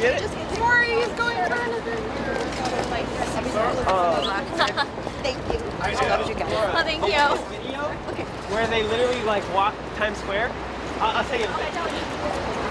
Get it? Tori is going to Thank you. I love you guys. Oh, thank you. Video where they literally like walk Times Square. I'll, I'll.